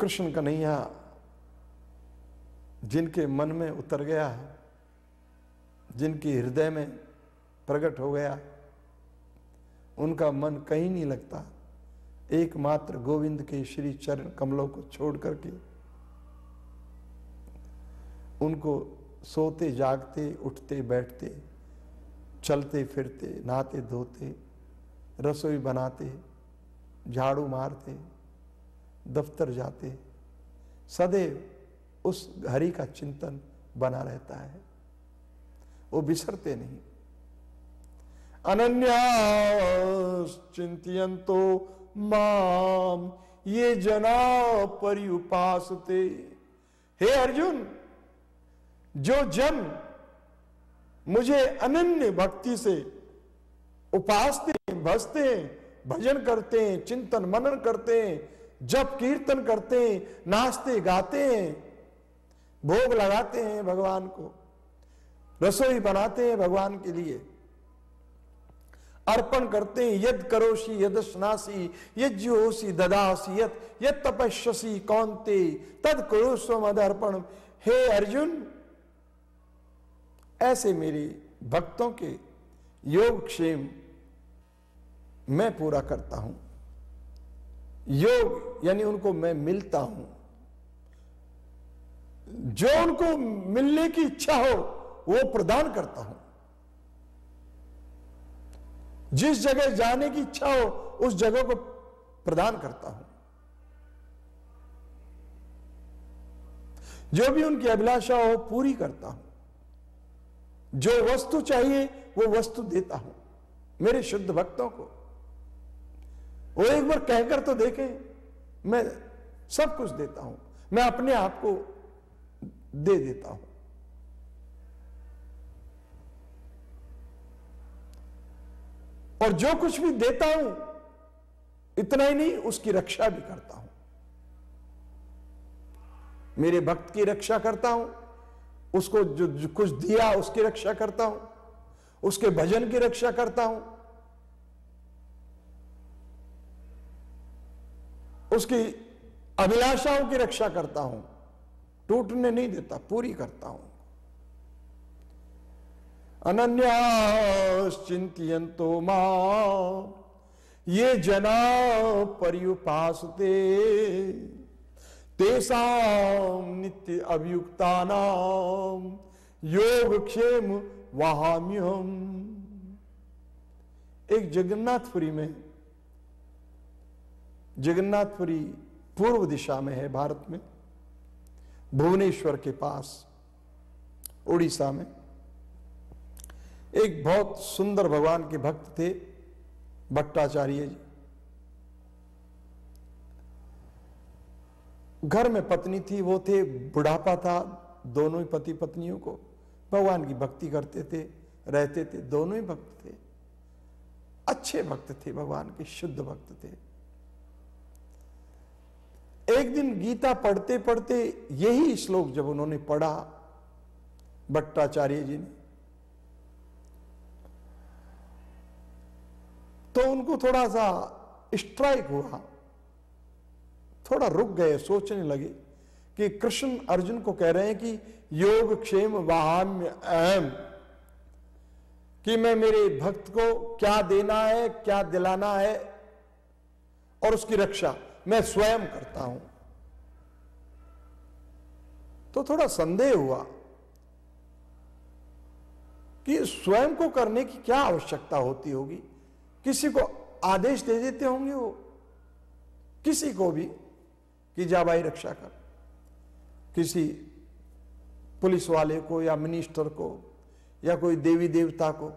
कृष्ण कन्हैया जिनके मन में उतर गया जिनके हृदय में प्रकट हो गया, उनका मन कहीं नहीं लगता। एकमात्र गोविंद के श्री चरण कमलों को छोड़ करके उनको सोते, जागते, उठते, बैठते, चलते, फिरते, नहाते, धोते, रसोई बनाते, झाड़ू मारते दफ्तर जाते सदैव उस हरि का चिंतन बना रहता है। वो बिसरते नहीं। अनन्या चिंतियंतो माम, ये जना पर्युपासते हे अर्जुन, जो जन मुझे अनन्य भक्ति से उपासते भजते हैं, भजन करते हैं, चिंतन मनन करते हैं जप कीर्तन करते हैं, नाचते, गाते हैं, भोग लगाते हैं भगवान को। रसोई बनाते हैं भगवान के लिए। अर्पण करते हैं, यद करोशी यद स्नासी यज्योसी ददासी यद यद तपस्वी कौनते, तद करो अर्पण। हे अर्जुन, ऐसे मेरे भक्तों के योग क्षेम मैं पूरा करता हूँ। योग, यानी उनको मैं मिलता हूँ। जो उनको मिलने की इच्छा हो, वो प्रदान करता हूँ। जिस जगह जाने की इच्छा हो, उस जगह को प्रदान करता हूँ। जो भी उनकी अभिलाषा हो पूरी करता हूँ। जो वस्तु चाहिए, वो वस्तु देता हूँ, मेरे शुद्ध भक्तों को। वो एक बार कहकर तो देखें मैं सब कुछ देता हूँ। मैं अपने आप को दे देता हूँ। और जो कुछ भी देता हूँ इतना ही नहीं उसकी रक्षा भी करता हूँ। मेरे भक्त की रक्षा करता हूँ उसको जो, जो कुछ दिया उसकी रक्षा करता हूँ उसके भजन की रक्षा करता हूँ उसकी अभिलाषाओं की रक्षा करता हूँ, टूटने नहीं देता, पूरी करता हूँ। अनन्याश्चिंतो माँ, ये जना पर्युपासते तेषा नित्य अभियुक्ता नाम, योग क्षेम वहाम्यहम। एक जगन्नाथपुरी में जगन्नाथपुरी पूर्व दिशा में है भारत में, भुवनेश्वर के पास, उड़ीसा में। एक बहुत सुंदर भगवान के भक्त थे, भट्टाचार्य जी। घर में पत्नी थी, वो थे बुढ़ापा था, दोनों ही पति पत्नियों को। भगवान की भक्ति करते थे, रहते थे, दोनों ही भक्त थे। अच्छे भक्त थे, भगवान के शुद्ध भक्त थे। एक दिन गीता पढ़ते पढ़ते यही श्लोक जब उन्होंने पढ़ा, भट्टाचार्य जी ने तो उनको थोड़ा सा स्ट्राइक हुआ। थोड़ा रुक गए, सोचने लगे कि कृष्ण अर्जुन को कह रहे हैं कि योग क्षेम वाहाम्य अहम, कि मैं मेरे भक्त को क्या देना है, क्या दिलाना है, और उसकी रक्षा मैं स्वयं करता हूँ। तो थोड़ा संदेह हुआ कि स्वयं को करने की क्या आवश्यकता होती होगी? किसी को आदेश दे देते होंगे वो। किसी को भी कि जा भाई रक्षा कर। किसी पुलिस वाले को या मिनिस्टर को या कोई देवी देवता को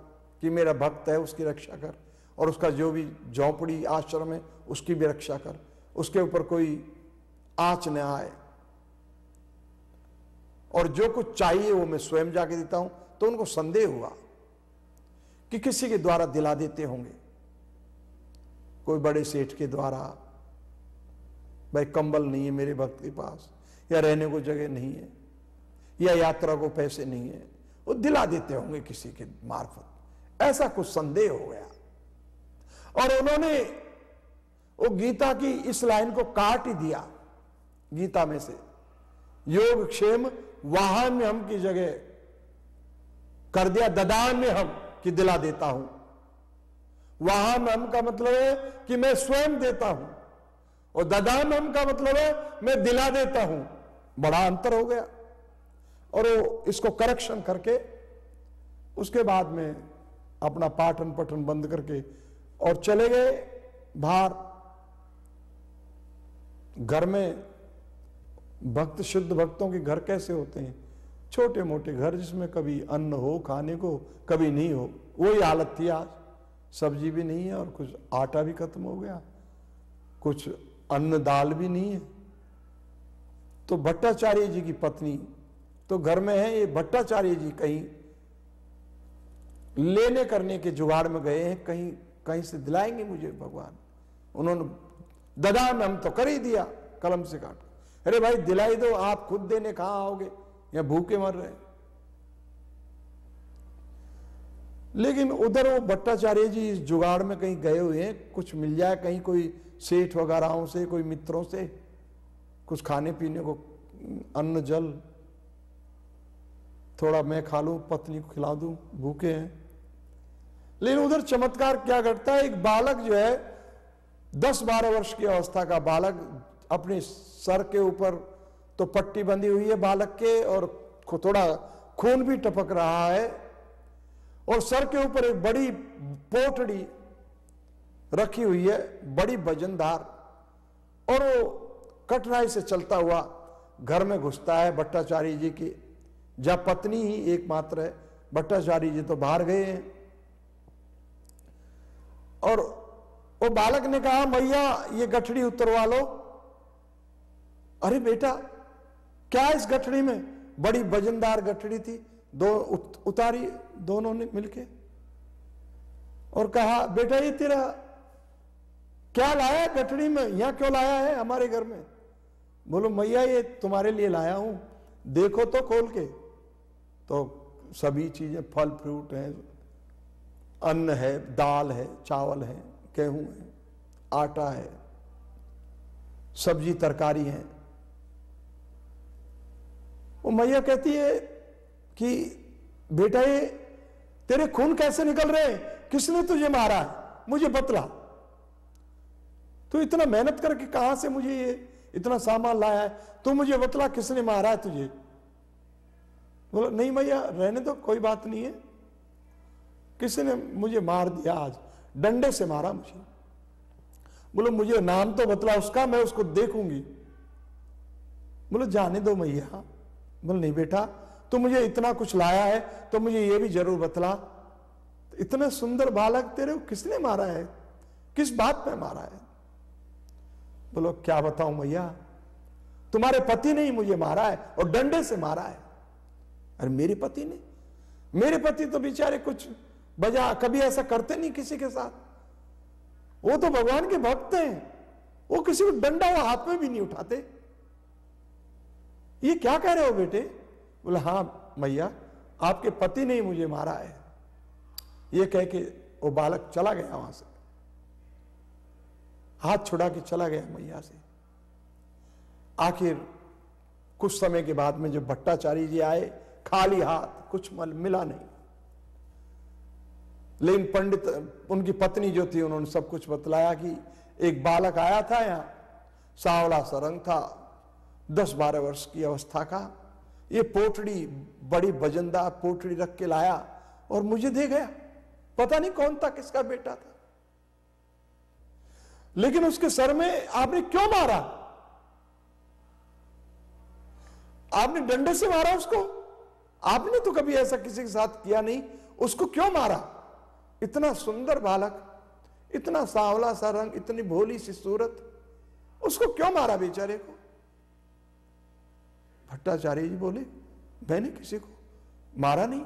कि मेरा भक्त है, उसकी रक्षा कर। और उसका जो भी झोंपड़ी आश्रम है, उसकी भी रक्षा कर। उसके ऊपर कोई आँच न आए। और जो कुछ चाहिए वो मैं स्वयं जाके देता हूँ। तो उनको संदेह हुआ कि किसी के द्वारा दिला देते होंगे। कोई बड़े सेठ के द्वारा, भाई कंबल नहीं है मेरे भक्त के पास, या रहने को जगह नहीं है, या यात्रा को पैसे नहीं है, वो दिला देते होंगे किसी के मार्फत। ऐसा कुछ संदेह हो गया। और उन्होंने वो गीता की इस लाइन को काट ही दिया, गीता में से। योग क्षेम वाहन में हम की जगह कर दिया, ददान में हम कि दिला देता हूँ। वाहन हम का मतलब है कि मैं स्वयं देता हूँ और ददान हम का मतलब है मैं दिला देता हूँ। बड़ा अंतर हो गया। और वो इसको करेक्शन करके उसके बाद में अपना पाठन पठन बंद करके और चले गए बाहर। घर में भक्त शुद्ध भक्तों के घर कैसे होते हैं? छोटे मोटे घर जिसमें कभी अन्न हो, खाने को, कभी नहीं हो, वही हालत थी आज। सब्ज़ी भी नहीं है और कुछ आटा भी खत्म हो गया। कुछ अन्न दाल भी नहीं है। तो भट्टाचार्य जी की पत्नी तो घर में है ये भट्टाचार्य जी कहीं लेने करने के जुगाड़ में गए हैं, कहीं कहीं से दिलाएँगे मुझे भगवान। उन्होंने ददान हम तो कर ही दिया, कलम से काट अरे भाई दिलाई दो, आप खुद देने कहाँ आओगे? या भूखे मर रहे लेकिन उधर वो भट्टाचार्य जी इस जुगाड़ में कहीं गए हुए हैं, कुछ मिल जाए, कहीं कोई सेठ वगैरह से, कोई मित्रों से, कुछ खाने पीने को, अन्न, जल, थोड़ा मैं खा लूँ, पत्नी को खिला दूँ, भूखे हैं। लेकिन उधर चमत्कार क्या घटता है, एक बालक जो है, दस बारह वर्ष की अवस्था का बालक अपने सर के ऊपर तो पट्टी बंधी हुई है बालक के और थोड़ा खून भी टपक रहा है और सर के ऊपर एक बड़ी पोटड़ी रखी हुई है, बड़ी वजनदार और वो कठिनाई से चलता हुआ घर में घुसता है भट्टाचार्य जी की। जब पत्नी ही एकमात्र है, भट्टाचार्य जी तो बाहर गए हैं। और वो बालक ने कहा, मैया, ये गठड़ी उतरवा लो। अरे बेटा क्या इस गठड़ी में बड़ी वजनदार गठड़ी थी? दो उत, उतारी दोनों ने मिलके। और कहा बेटा ये तेरा क्या लाया गठड़ी में? यहाँ क्यों लाया है हमारे घर में? बोलो मैया ये तुम्हारे लिए लाया हूँ। देखो तो खोल के। तो सभी चीज़ें फल फ्रूट हैं। अन्न है दाल है चावल है गेहूँ है आटा है सब्ज़ी तरकारी है। वो मैया कहती है कि, बेटा, ये तेरे खून कैसे निकल रहे किसने तुझे मारा मुझे बतला। तो इतना मेहनत करके कहाँ से मुझे ये इतना सामान लाया है? तो मुझे बतला किसने मारा है तुझे? बोला, नहीं मैया, रहने दो, कोई बात नहीं है। किसी ने मुझे मार दिया आज? डंडे से मारा मुझे। बोलो, मुझे नाम तो बतला, उसका मैं उसको देखूँगी। बोलो, जाने दो मैया। बोले, नहीं बेटा तो मुझे इतना कुछ लाया है तो मुझे ये भी ज़रूर बतला। इतने सुंदर बालक तेरे को किसने मारा है? किस बात पे मारा है? बोलो, क्या बताऊँ मैया? तुम्हारे पति ने ही मुझे मारा है और डंडे से मारा है। अरे, मेरे पति ने? मेरे पति तो बेचारे कुछ बजा, कभी ऐसा करते नहीं किसी के साथ। वो तो भगवान के भक्त हैं। वो किसी को डंडा हाथ में भी नहीं उठाते। ये क्या कह रहे हो बेटे? बोले हाँ मैया, आपके पति ने ही मुझे मारा है। ये कह के वो बालक चला गया वहाँ से। हाथ छुड़ा के चला गया मैया से। आखिर कुछ समय के बाद में जब भट्टाचारी जी आए, खाली हाथ, कुछ मल मिला नहीं। लेकिन पंडित, उनकी पत्नी जो थी, उन्होंने सब कुछ बतलाया कि एक बालक आया था यहाँ, सावला सरंग था दस बारह वर्ष की अवस्था का, ये पोटड़ी, बड़ी वजनदार पोटड़ी रख के लाया और मुझे दे गया। पता नहीं कौन था, किसका बेटा था। लेकिन उसके सर में आपने क्यों मारा? आपने डंडे से मारा उसको? आपने तो कभी ऐसा किसी के साथ किया नहीं, उसको क्यों मारा? इतना सुंदर बालक, इतना सांवला सा रंग, इतनी भोली सी सूरत, उसको क्यों मारा बेचारे को? भट्टाचार्य जी बोले, मैंने किसी को मारा नहीं।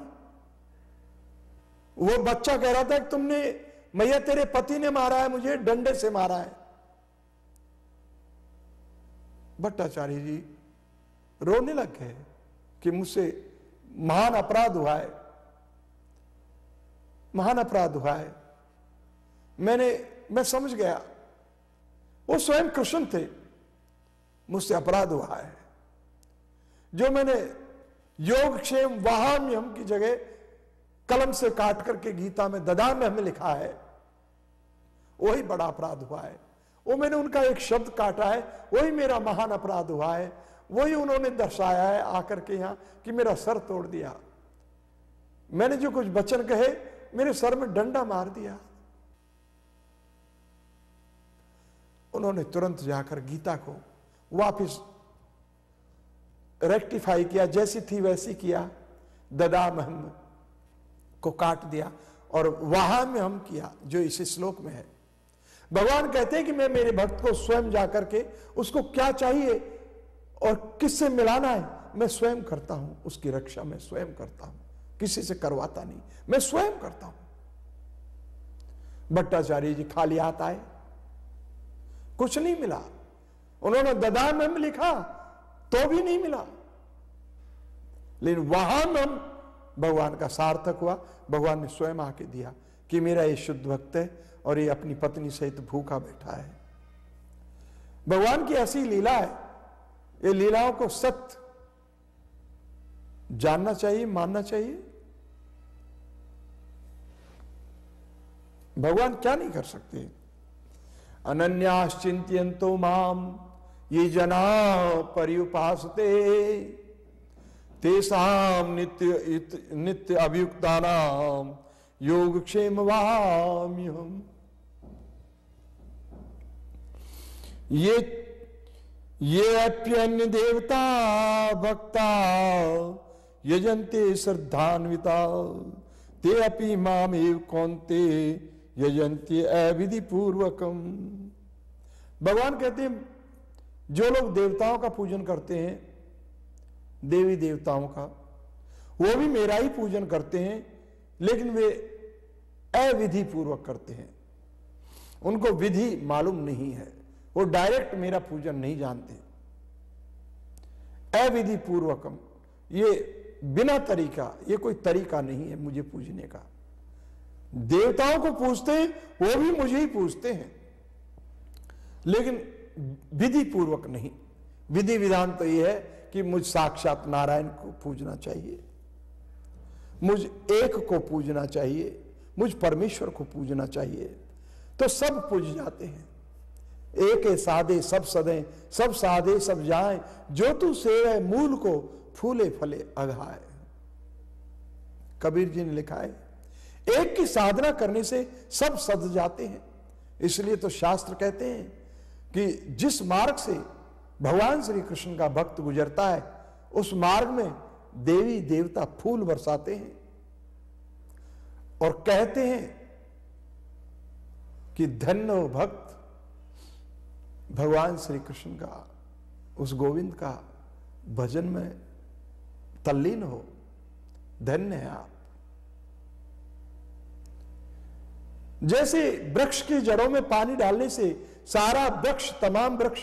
वो बच्चा कह रहा था कि तुमने, मैया, तेरे पति ने मारा है, मुझे डंडे से मारा है। भट्टाचार्य जी रोने लग गए कि मुझसे महान अपराध हुआ है। महान अपराध हुआ है। मैंने, मैं समझ गया। वो स्वयं कृष्ण थे। मुझसे अपराध हुआ है। जो मैंने योग क्षेम वहाम्यम की जगह कलम से काट करके गीता में ददा में हमें लिखा है, वही बड़ा अपराध हुआ है। वो मैंने उनका एक शब्द काटा है, वही मेरा महान अपराध हुआ है, वही उन्होंने दर्शाया है आकर के यहाँ कि मेरा सर तोड़ दिया। मैंने जो कुछ वचन कहे, मेरे सर में डंडा मार दिया। उन्होंने तुरंत जाकर गीता को वापस रेक्टिफाई किया, जैसी थी वैसी किया, ददा महम को काट दिया और वहाँ में हम किया, जो इस श्लोक में है। भगवान कहते हैं कि मैं मेरे भक्त को स्वयं जाकर के उसको क्या चाहिए और किससे मिलाना है? मैं स्वयं करता हूँ, उसकी रक्षा मैं स्वयं करता हूँ, किसी से करवाता नहीं, मैं स्वयं करता हूँ। भट्टाचार्य जी खाली हाथ आए, कुछ नहीं मिला। उन्होंने ददा में लिखा तो भी नहीं मिला। लेकिन वहाँ में भगवान का सार्थक हुआ। भगवान ने स्वयं आके दिया कि मेरा ये शुद्ध भक्त है और ये अपनी पत्नी सहित भूखा बैठा है। भगवान की ऐसी लीला है। ये लीलाओं को सत्य जानना चाहिए, मानना चाहिए। भगवान क्या नहीं कर सकते? अनन्याश्चिंतो माम। ये जना पर्युपासते तेसाम नित्य नित्य अभियुक्ता नाम योगक्षेम वाम्यहम ये ये अप्यन्य देवता भक्ता यजंते श्रद्धान्विता। ते अपि माम एव कौनते यजंते अविधि पूर्वकम भगवान कहते हैं जो लोग देवताओं का पूजन करते हैं, देवी देवताओं का, वो भी मेरा ही पूजन करते हैं, लेकिन वे अविधि पूर्वक करते हैं। उनको विधि मालूम नहीं है। वो डायरेक्ट मेरा पूजन नहीं जानते। अविधि पूर्वकम, ये बिना तरीका, ये कोई तरीका नहीं है मुझे पूजने का। देवताओं को पूछते हैं, वो भी मुझे ही पूछते हैं। लेकिन विधि पूर्वक नहीं। विधि विधान तो यह है कि मुझ साक्षात नारायण को पूजना चाहिए। मुझ एक को पूजना चाहिए, मुझ परमेश्वर को पूजना चाहिए। तो सब पूज जाते हैं। एक है साधे सब सदे, सब साधे सब जाए, जो तू सेव मूल को फूले फले अघाए। कबीर जी ने लिखा है, एक की साधना करने से सब सद जाते हैं। इसलिए तो शास्त्र कहते हैं कि जिस मार्ग से भगवान श्री कृष्ण का भक्त गुजरता है, उस मार्ग में देवी देवता फूल बरसाते हैं और कहते हैं कि धन्य हो भक्त, भगवान श्री कृष्ण का, उस गोविंद का भजन में तल्लीन हो। धन्य है आप। जैसे वृक्ष की जड़ों में पानी डालने से सारा वृक्ष, तमाम वृक्ष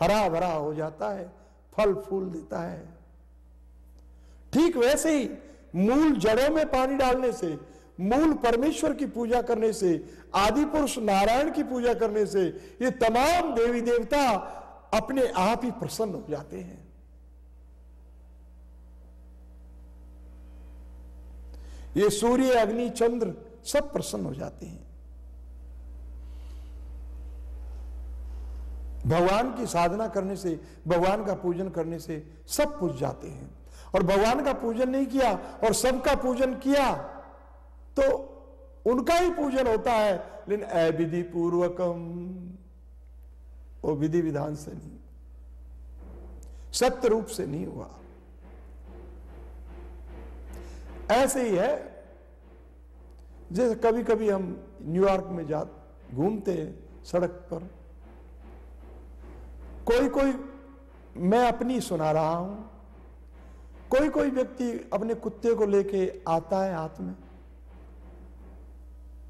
हरा भरा हो जाता है, फल फूल देता है। ठीक वैसे ही मूल जड़ों में पानी डालने से, मूल परमेश्वर की पूजा करने से, आदि पुरुष नारायण की पूजा करने से, ये तमाम देवी देवता अपने आप ही प्रसन्न हो जाते हैं। ये सूर्य, अग्नि, चंद्र सब प्रसन्न हो जाते हैं। भगवान की साधना करने से, भगवान का पूजन करने से सब पूज जाते हैं। और भगवान का पूजन नहीं किया और सबका पूजन किया तो उनका ही पूजन होता है। लेकिन अविधि पूर्वकम, वो विधि विधान से नहीं, सत्य रूप से नहीं हुआ। ऐसे ही है, जैसे कभी कभी हम न्यूयॉर्क में जा, घूमते हैं सड़क पर कोई कोई मैं अपनी सुना रहा हूँ। कोई कोई व्यक्ति अपने कुत्ते को लेके आता है हाथ में,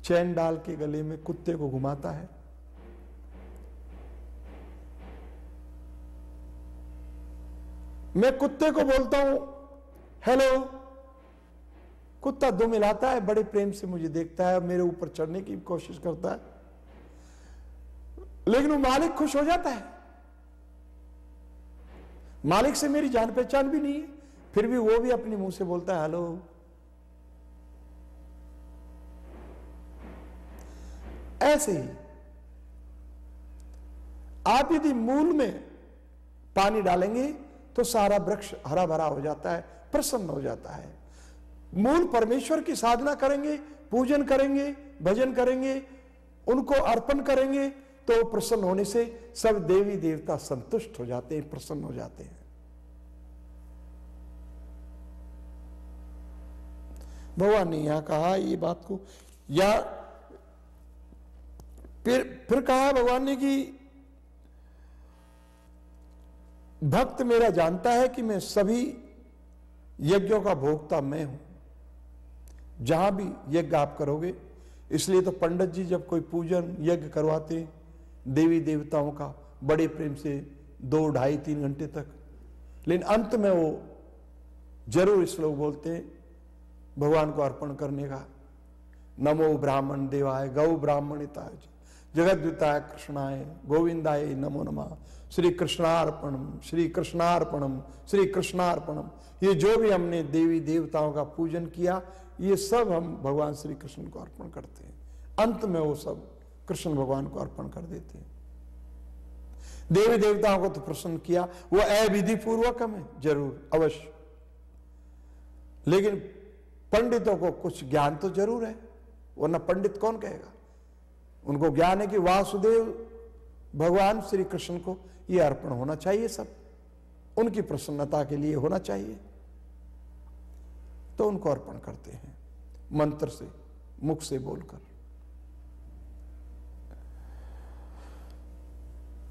चैन डाल के गले में कुत्ते को घुमाता है। मैं कुत्ते को बोलता हूँ, हेलो, कुत्ता दो मिलाता है, बड़े प्रेम से मुझे देखता है और मेरे ऊपर चढ़ने की कोशिश करता है। लेकिन वो मालिक खुश हो जाता है। मालिक से मेरी जान पहचान भी नहीं है। फिर भी वो भी अपने मुँह से बोलता है, हेलो। ऐसे ही आप यदि मूल में पानी डालेंगे तो सारा वृक्ष हरा भरा हो जाता है, प्रसन्न हो जाता है। मूल परमेश्वर की साधना करेंगे, पूजन करेंगे, भजन करेंगे, उनको अर्पण करेंगे तो प्रसन्न होने से सब देवी देवता संतुष्ट हो जाते हैं, प्रसन्न हो जाते हैं। भगवान ने यहाँ कहा ये बात को, या फिर फिर कहा भगवान ने कि भक्त मेरा जानता है कि मैं सभी यज्ञों का भोगता मैं हूँ। जहाँ भी यज्ञ आप करोगे, इसलिए तो पंडित जी जब कोई पूजन यज्ञ करवाते देवी देवताओं का बड़े प्रेम से दो ढाई तीन घंटे तक। लेकिन अंत में वो ज़रूर श्लोक बोलते हैं, भगवान को अर्पण करने का। नमो ब्राह्मण देवाय, गौ ब्राह्मणिताय। जगद्विताय कृष्णाय, गोविंदाय नमो नमः। श्री कृष्णार्पणम श्री कृष्णार्पणम श्री कृष्णार्पणम ये जो भी हमने देवी देवताओं का पूजन किया, ये सब हम भगवान श्री कृष्ण को अर्पण करते हैं। अंत में वो सब कृष्ण भगवान को अर्पण कर देते हैं। देवी देवताओं को तो प्रसन्न किया। वो अविधि पूर्वक हमें ज़रूर, अवश्य। लेकिन पंडितों को कुछ ज्ञान तो ज़रूर है, वरना पंडित कौन कहेगा? उनको ज्ञान है कि वासुदेव भगवान श्री कृष्ण को यह अर्पण होना चाहिए सब। उनकी प्रसन्नता के लिए होना चाहिए। तो उनको अर्पण करते हैं, मंत्र से, मुख से बोलकर।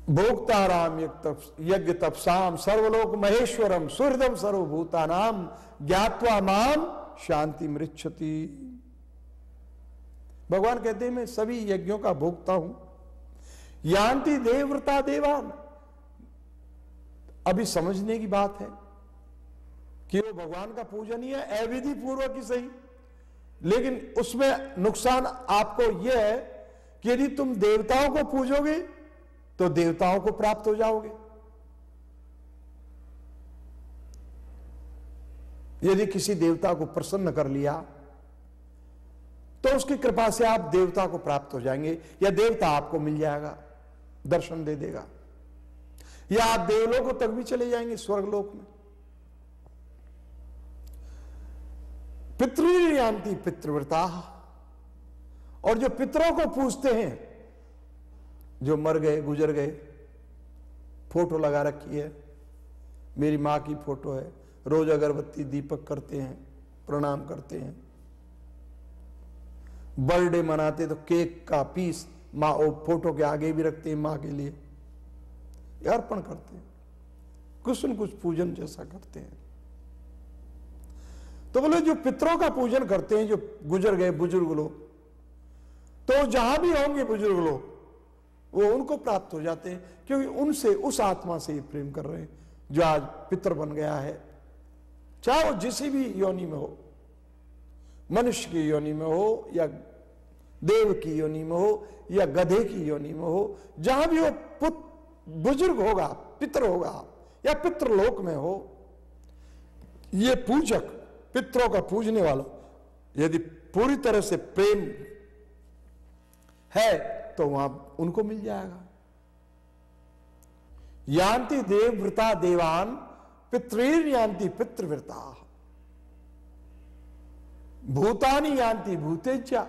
भोक्ताराम यज्ञ तपसाम सर्वलोक महेश्वरम, सुहृदम सर्वभूता नाम ज्ञातवा माम शांति मृक्षति भगवान कहते हैं, मैं सभी यज्ञों का भोगता हूँ। यान्ति देवव्रता देवान अभी समझने की बात है कि वो भगवान का पूजन ही है, अविधि पूर्वक ही सही। लेकिन उसमें नुकसान आपको यह है कि यदि तुम देवताओं को पूजोगे तो देवताओं को प्राप्त हो जाओगे। यदि किसी देवता को प्रसन्न कर लिया तो उसकी कृपा से आप देवता को प्राप्त हो जाएँगे, या देवता आपको मिल जाएगा, दर्शन दे देगा। या आप देवलोक तक भी चले जाएँगे स्वर्गलोक में। पितृयांति पितृव्रता। और जो पितरों को पूछते हैं जो मर गए, गुजर गए, फ़ोटो लगा रखी है। मेरी माँ की फ़ोटो है। रोज अगरबत्ती दीपक करते हैं, प्रणाम करते हैं। बर्थडे मनाते तो केक का पीस माँ फ़ोटो के आगे भी रखते हैं माँ के लिए। अर्पण करते हैं। कुछ न कुछ पूजन जैसा करते हैं। तो बोले, जो पितरों का पूजन करते हैं, जो गुजर गए, बुज़ुर्ग लोग तो जहाँ भी होंगे बुज़ुर्ग लोग वो उनको प्राप्त हो जाते हैं, क्योंकि उनसे, उस आत्मा से प्रेम कर रहे हैं, जो आज पितर बन गया है। चाहे वो जिस भी योनि में हो, मनुष्य की योनि में हो, या देव की योनि में हो, या गधे की योनि में हो, जहाँ भी वो पुत्र बुज़ुर्ग होगा, पित्र होगा, या पितृलोक में हो, ये पूजक, पितरों का पूजने वाला, यदि पूरी तरह से प्रेम है तो वहाँ उनको मिल जाएगा। यान्ति देवव्रता देवान पितृर यान्ति पितृव्रता भूतानी यान्ति भूतेजा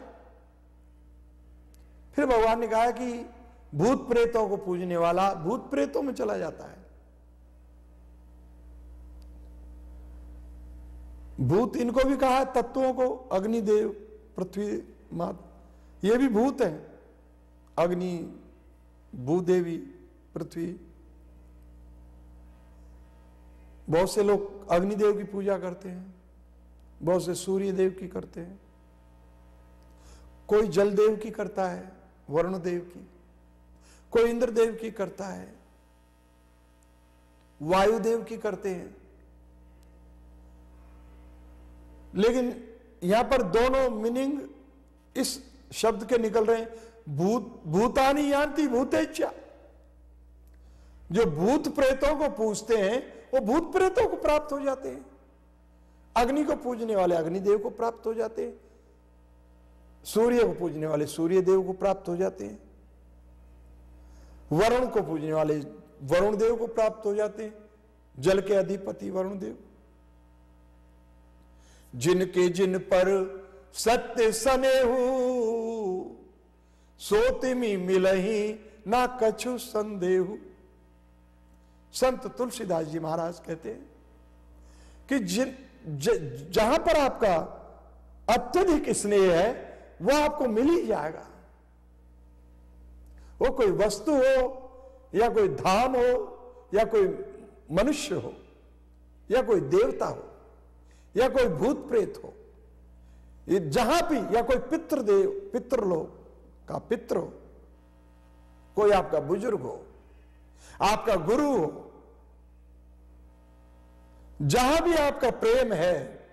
फिर भगवान ने कहा कि भूत प्रेतों को पूजने वाला भूत प्रेतों में चला जाता है। भूत इनको भी कहा है, तत्वों को, अग्निदेव, पृथ्वी, मात, ये भी भूत है। अग्नि, भूदेवी, पृथ्वी। बहुत से लोग अग्निदेव की पूजा करते हैं, बहुत से सूर्य देव की करते हैं। कोई जलदेव की करता है वरुण देव की। कोई इंद्रदेव की करता है, वायुदेव की करते हैं। लेकिन यहाँ पर दोनों मीनिंग इस शब्द के निकल रहे हैं। भूत, भूतानी यान्ति भूतेच्छा। जो भूत प्रेतों को पूजते हैं, वो भूत प्रेतों को प्राप्त हो जाते हैं। अग्नि को पूजने वाले अग्निदेव को प्राप्त हो जाते हैं। सूर्य को पूजने वाले सूर्य देव को प्राप्त हो जाते हैं। वरुण को पूजने वाले वरुण देव को प्राप्त हो जाते हैं। जल के अधिपति वरुण देव जिनके जिन पर सत्य सने हो सोतिमी मिलही ना कछु संदेह। संत तुलसीदास जी महाराज कहते हैं कि जिन जहाँ पर आपका अत्यधिक स्नेह है, वह आपको मिल ही जाएगा। वो कोई वस्तु हो, या कोई धाम हो, या कोई मनुष्य हो, या कोई देवता हो, या कोई भूत प्रेत हो जहाँ भी, या कोई पितृदेव, पितृलोक का पितृ हो, कोई आपका बुज़ुर्ग हो, आपका गुरु हो, जहाँ भी आपका प्रेम है,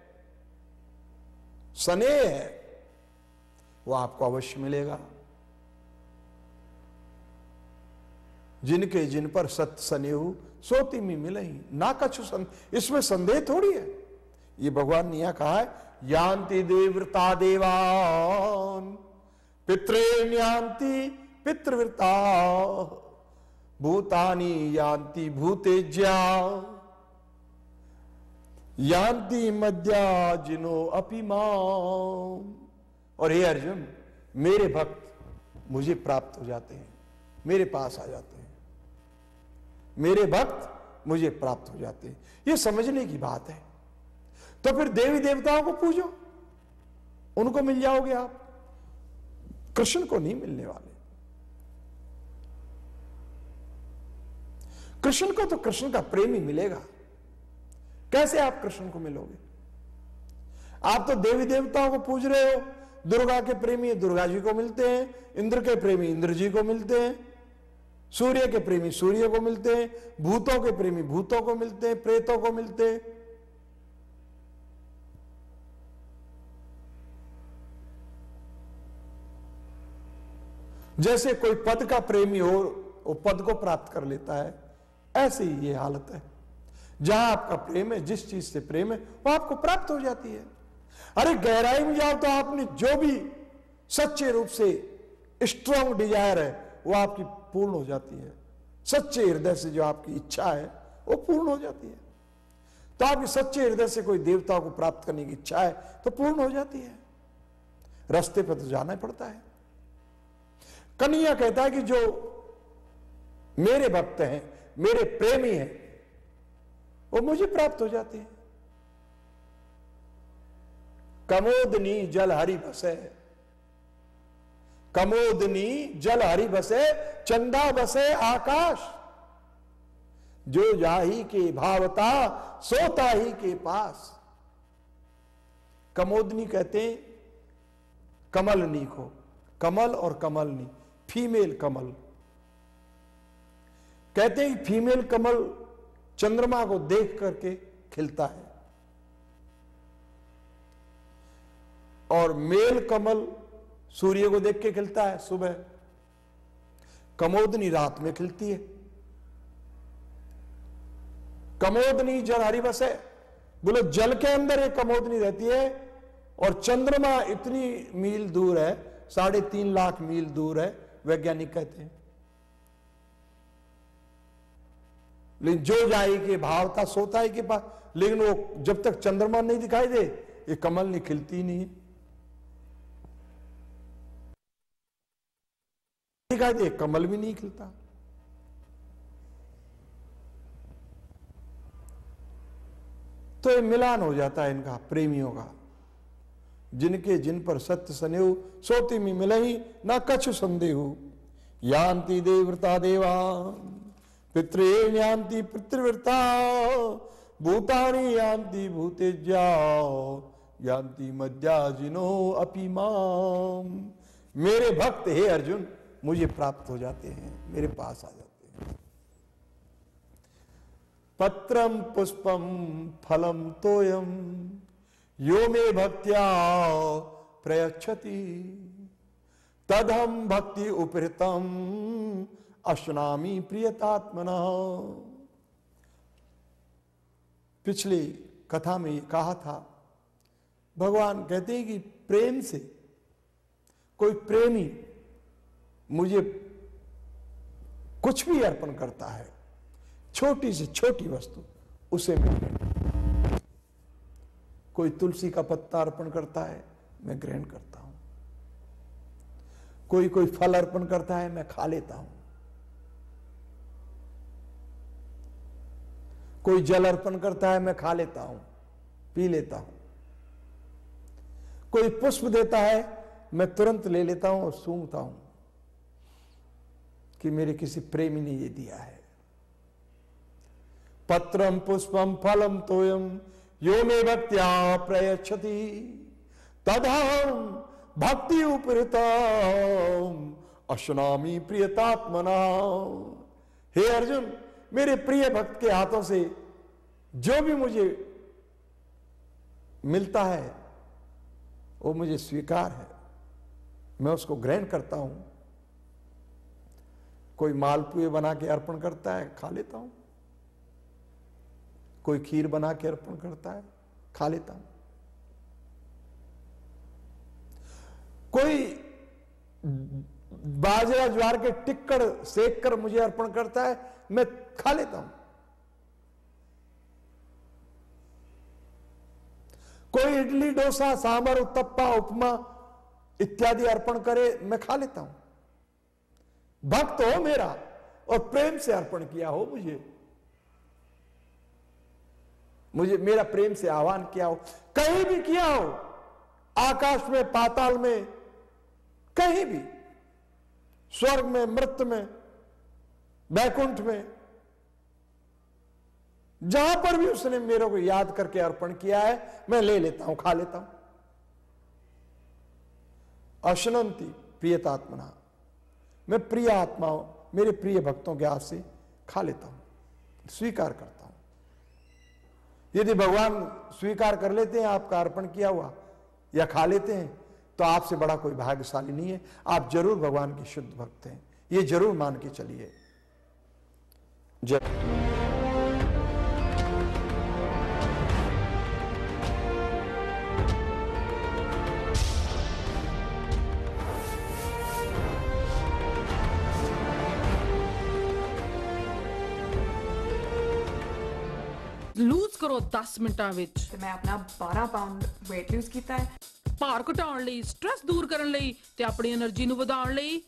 स्नेह है, वो आपको अवश्य मिलेगा। जिनके जिन पर सत्य स्नेह सोती में मिले ना कछु संदेह इसमें संदेह थोड़ी है। ये भगवान ने यह कहा है, यान्ति देवृता देवान। पित्रे न्यांति पितृवृता भूतानी यान्ति भूतेज्या। यान्ति मध्या जिनो अपिमाम और हे अर्जुन, मेरे भक्त मुझे प्राप्त हो जाते हैं, मेरे पास आ जाते हैं। मेरे भक्त मुझे प्राप्त हो जाते हैं। यह समझने की बात है। तो फिर देवी देवताओं को पूजो। उनको मिल जाओगे आप। कृष्ण को नहीं मिलने वाले। कृष्ण को तो कृष्ण का प्रेम ही मिलेगा। कैसे आप कृष्ण को मिलोगे? आप तो देवी देवताओं को पूज रहे हो। दुर्गा के प्रेमी दुर्गा जी को मिलते हैं, इंद्र के प्रेमी इंद्र जी को मिलते हैं, सूर्य के प्रेमी सूर्य को मिलते हैं, भूतों के प्रेमी भूतों को मिलते हैं, प्रेतों को मिलते हैं। जैसे कोई पद का प्रेमी हो, वो पद को प्राप्त कर लेता है। ऐसी ये हालत है। जहाँ आपका प्रेम है, जिस चीज़ से प्रेम है, वो आपको प्राप्त हो जाती है। अरे गहराई में जाओ तो आपने जो भी सच्चे रूप से स्ट्रांग डिज़ायर है, वो आपकी पूर्ण हो जाती है। सच्चे हृदय से जो आपकी इच्छा है, वो पूर्ण हो जाती है। तो आपकी सच्चे हृदय से कोई देवता को प्राप्त करने की इच्छा है तो पूर्ण हो जाती है। रास्ते पर तो जाना पड़ता है। कन्हैया कहता है कि जो मेरे भक्त हैं, मेरे प्रेमी हैं, वो मुझे प्राप्त हो जाते हैं। कमोदनी जल हरि बसे। कमोदनी जल हरि बसे, चंदा बसे आकाश। जो जाही के भावता, सोता ही के पास। कमोदनी कहते हैं, कमलनी को। कमल और कमलनी। फीमेल कमल। कहते हैं फीमेल कमल चंद्रमा को देख करके खिलता है। और मेल कमल सूर्य को देख के खिलता है सुबह। कमोदनी रात में खिलती है। कमोदनी जल, हरी बस है। बोले, जल के अंदर एक कमोदनी रहती है और चंद्रमा इतनी मील दूर है, साढ़े तीन लाख मील दूर है वैज्ञानिक कहते हैं। लेकिन जो जाए के भाव था, सोता है के पास लेकिन वो जब तक चंद्रमा नहीं दिखाई दे, ये कमल नहीं खिलती नहीं। दिखाई दे, कमल भी नहीं खिलता। तो ये मिलान हो जाता है इनका, प्रेमियों का। जिनके जिन पर सत्य सनेह सोती में मिले ही ना कछु संदेह। यान्ति देवृता देवा, पितृ यान्ति पितृवृता, भूतानी यान्ति भूतेज्या, यान्ति मध्या जिनो अपीमाम मेरे भक्त हे अर्जुन, मुझे प्राप्त हो जाते हैं, मेरे पास आ जाते हैं। पत्रम पुष्पम फलम तोयम यो मे भक्त्या प्रयच्छति। तदम भक्ति उपहृतम अश्नामी प्रियतात्मना। पिछली कथा में कहा था, भगवान कहते हैं कि प्रेम से कोई प्रेमी मुझे कुछ भी अर्पण करता है, छोटी से छोटी वस्तु उसे मैं कोई तुलसी का पत्ता अर्पण करता है, मैं ग्रहण करता हूँ। कोई कोई फल अर्पण करता है, मैं खा लेता हूँ। कोई जल अर्पण करता है, मैं खा लेता हूँ, पी लेता हूँ। कोई पुष्प देता है, मैं तुरंत ले लेता हूँ और सूंघता हूँ कि मेरे किसी प्रेमी ने ये दिया है। पत्रम पुष्पम फलम तोयम यो मे भक्त्या प्रयच्छति। तदहम भक्ति उपरता अशनामी प्रियतात्मना। हे अर्जुन, मेरे प्रिय भक्त के हाथों से जो भी मुझे मिलता है, वो मुझे स्वीकार है। मैं उसको ग्रहण करता हूँ। कोई मालपुए बना के अर्पण करता है, खा लेता हूँ। कोई खीर बना के अर्पण करता है, खा लेता हूँ। कोई बाजरा ज्वार के टिक्कड़ सेक कर मुझे अर्पण करता है, मैं खा लेता हूँ। कोई इडली, डोसा सांबर उत्तप्पा, उपमा इत्यादि अर्पण करे, मैं खा लेता हूँ। भक्त हो मेरा और प्रेम से अर्पण किया हो मुझे मुझे मेरा प्रेम से आह्वान किया हो। कहीं भी किया हो, आकाश में, पाताल में, कहीं भी, स्वर्ग में, मृत में बैकुंठ में, जहाँ पर भी उसने मेरे को याद करके अर्पण किया है, मैं ले लेता हूँ, खा लेता हूँ। अशनंती प्रियतात्मना मैं प्रिय आत्माओं, मेरे प्रिय भक्तों के हाथ से खा लेता हूँ, स्वीकार करता हूँ। यदि भगवान स्वीकार कर लेते हैं, आपका अर्पण किया हुआ, या खा लेते हैं तो आपसे बड़ा कोई भाग्यशाली नहीं है। आप ज़रूर भगवान के शुद्ध भक्त हैं। ये ज़रूर मान के चलिए। जय। 10 ਮਿੰਟਾਂ ਵਿੱਚ। ਤੇ ਮੈਂ ਆਪਣਾ 12 ਪਾਉਂਡ weight lose ਕੀਤਾ ਹੈ। ਭਾਰ ਘਟਾਉਣ ਲਈ ਸਟ्रेस ਦੂਰ ਕਰਨ ਲਈ ਤੇ ਆਪਣੀ એનર્ਜੀ ਨੂੰ ਵਧਾਉਣ ਲਈ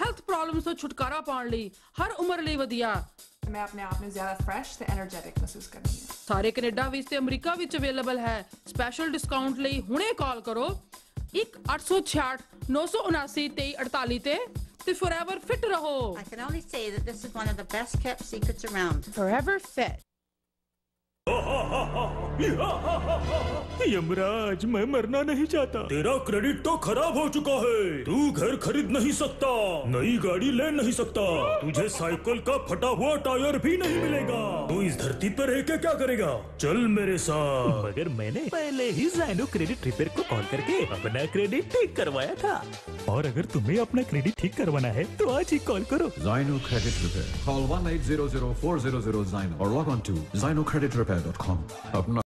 ਹੈਲਥ ਪ੍ਰੋਬਲਮਸ ਤੋਂ ਛੁਟਕਾਰਾ ਪਾਉਣ ਲਈ ਹਰ ਉਮਰ ਲਈ ਵਧੀਆ। ਮੈਂ ਆਪਣੇ ਆਪ ਨੂੰ ਜ਼ਿਆਦਾ ਫਰੈਸ਼ ਤੇ એનર્ਜੈਟਿਕ ਮਹਿਸੂਸ ਕਰਦੀ ਹਾਂ। ਸਾਰੇ ਕੈਨੇਡਾ ਵਿੱਚ ਤੇ ਅਮਰੀਕਾ ਵਿੱਚ ਅਵੇਲੇਬਲ ਹੈ। ਸਪੈਸ਼ਲ ਡਿਸਕਾਊਂਟ ਲਈ ਹੁਣੇ ਕਾਲ ਕਰੋ। 1-866-979-2348 ਤੇ ਤੇ forever fit ਰਹੋ। I can only say that this is one of the best kept secrets around. Forever fit. Oh. ha ha ha! Yamraj मैं मरना नहीं चाहता। तेरा क्रेडिट तो खराब हो चुका है। तू घर खरीद नहीं सकता। नई गाड़ी ले नहीं सकता। तुझे साइकिल का फटा हुआ टायर भी नहीं मिलेगा। तू इस धरती पर रह के क्या करेगा? चल मेरे साथ। मगर मैंने पहले ही जाइनो क्रेडिट रिपेयर को कॉल करके अपना क्रेडिट ठीक करवाया था। और अगर तुम्हें अपना क्रेडिट ठीक करवाना है तो आज ही कॉल करो। Zyno Credit Repair. Call 1 800 400 Zyno or log on to zynocreditrepair.com. अपना